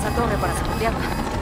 torre para sabotearla.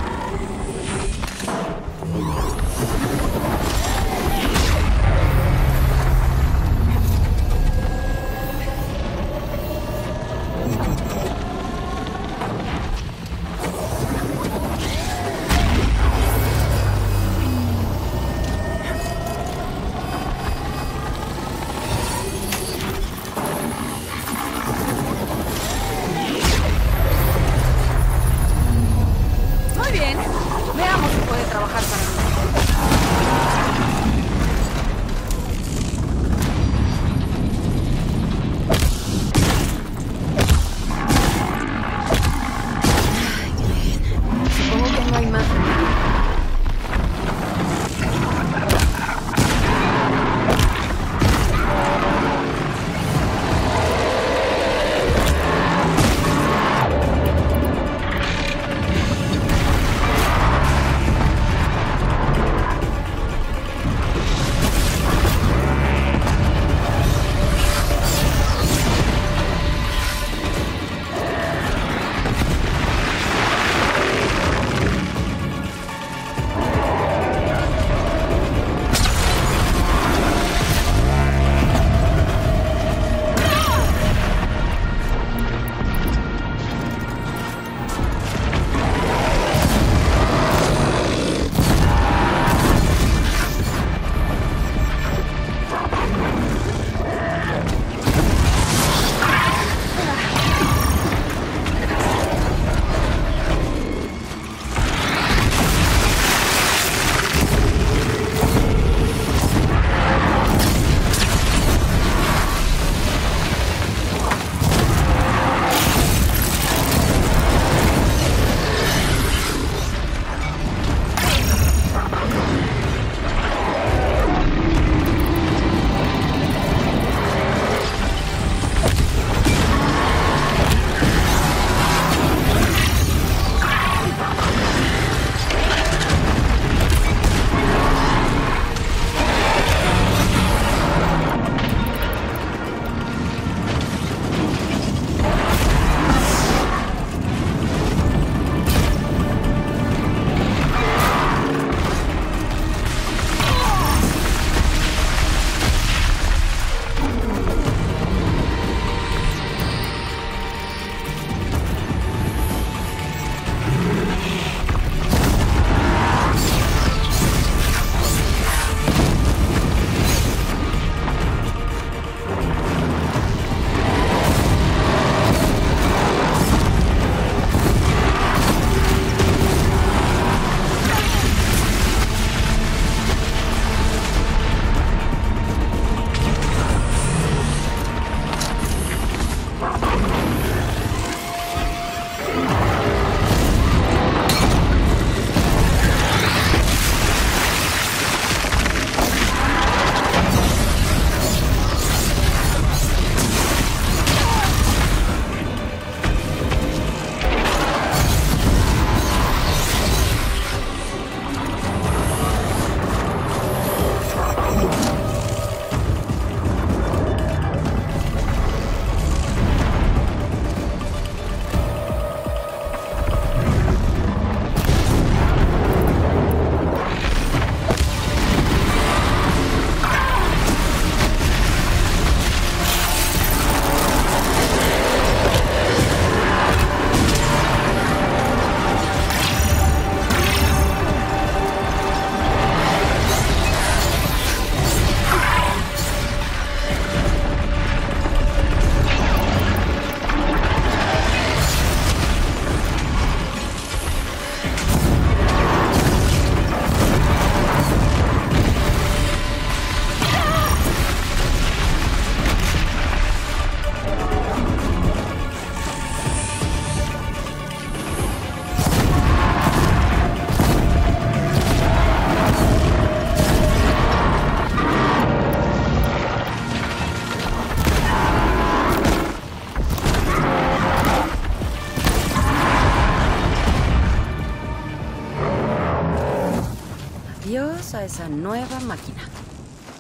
Adiós a esa nueva máquina.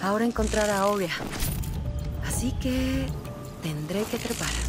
Ahora encontrar a. Así que tendré que trepar.